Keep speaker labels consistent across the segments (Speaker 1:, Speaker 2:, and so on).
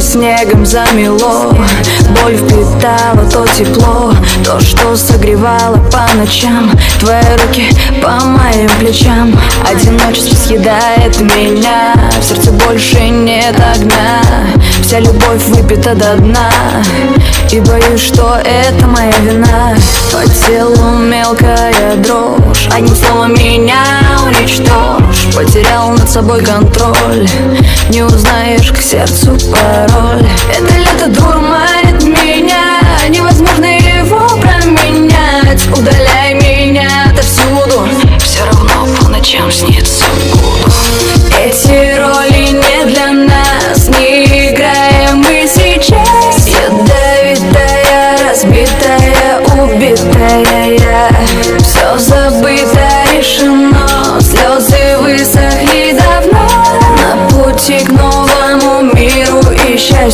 Speaker 1: снегом замело. Боль впитала то тепло То, что согревало по ночам. Твои руки по моим плечам. Одиночество съедает меня В сердце больше нет огня. Вся любовь выпита до дна И боюсь, что это моя вина. По телу мелкая дрожь Одним словом меня уничтожь Потерял над собой контроль. Не узнаешь к сердцу пароль. Это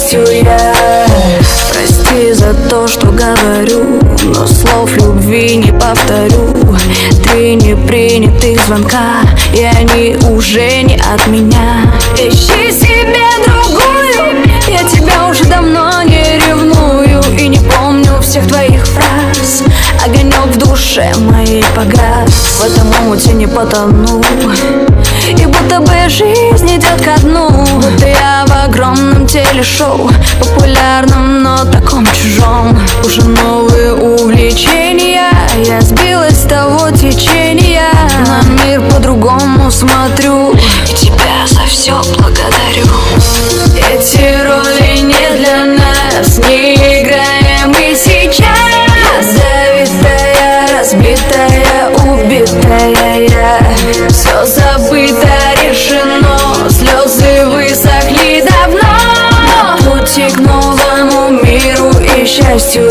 Speaker 1: счастью я. Прости за то, что говорю Но слов любви не повторю. Три непринятых звонка И они уже не от меня. Ищи себе другую Я тебя уже давно не ревную И не помню всех твоих фраз. Огонек в душе моей погас В этом омуте не потону. И будто бы жизнь идет ко дну. Будто я в огромном телешоу Популярном, но таком чужом. Уже новые увлечения Я сбилась с того течения. На мир по-другому смотрю. И тебя за все благодарю и счастью